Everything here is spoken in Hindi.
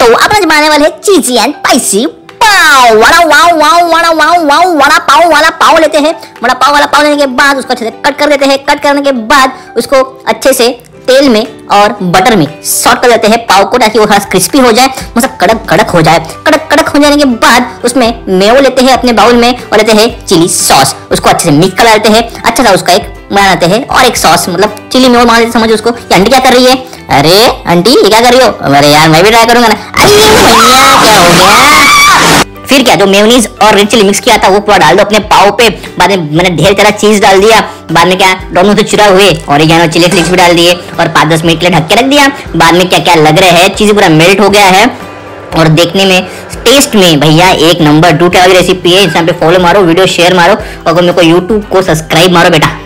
तो आप आज बनाने वाले हैं cheesy and spicy pav vada wow wow vada wow wow vada pav वाला पाव लेते हैं वड़ा पाव वाला पाव लेने के बाद उसको अच्छे से कट कर देते हैं कट करने के बाद उसको अच्छे से तेल में और बटर में सॉट कर देते हैं पाव को ताकि वो थोड़ा क्रिस्पी हो जाए मतलब कड़क कड़क हो जाए कड़क कड़क हो जाने के बाद उसमें मेवो लेते हैं अपने बाउल में और लेते हैं चिली सॉस उसको अच्छे से मिक्स कर लेते हैं अच्छा सा उसका एक बनाते हैं और एक सॉस मतलब चिली मेवो मान लेते समझ उसको क्या कर रही है अरे, आंटी ये क्या कर रही हो अरे यार, मैं भी ट्राई करूँगा ना। अरे, भैया, क्या हो गया? फिर क्या, जो मेयोनीज और रेड चिली मिक्स किया था, वो पूरा डाल दो अपने पाव पे। बाद में मैंने ढेर सारा चीज़ डाल दिया। बाद में क्या, दोनों से चुरा हुए। और चिली फ्लिक्स भी डाल दिए और पाँच दस मिनट के लिए ढक के रख दिया। बाद में क्या क्या लग रहा है चीज़ पूरा मेल्ट हो गया है। और देखने में टेस्ट में, भैया, एक नंबर टू क्या रेसिपी है, इस पे फॉलो मारो वीडियो शेयर मारो और मेरे को यूट्यूब को सब्सक्राइब मारो, बेटा।